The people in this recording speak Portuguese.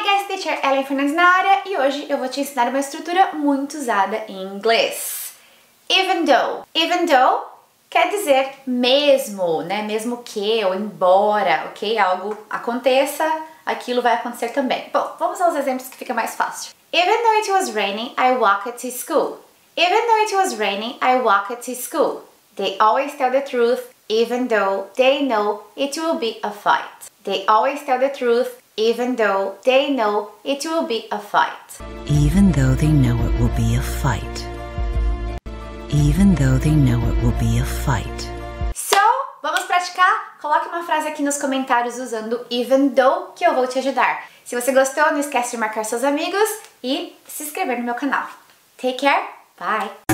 Hi guys, teacher Ellen Fernandes na área e hoje eu vou te ensinar uma estrutura muito usada em inglês. Even though. Even though quer dizer mesmo, né? Mesmo que ou embora, ok? Algo aconteça, aquilo vai acontecer também. Bom, vamos aos exemplos que fica mais fácil. Even though it was raining, I walked to school. Even though it was raining, I walked to school. They always tell the truth, even though they know it will be a fight. They always tell the truth, even though they know it will be a fight. Even though they know it will be a fight. Even though they know it will be a fight. So, vamos praticar? Coloque uma frase aqui nos comentários usando even though que eu vou te ajudar. Se você gostou, não esquece de marcar seus amigos e se inscrever no meu canal. Take care, bye!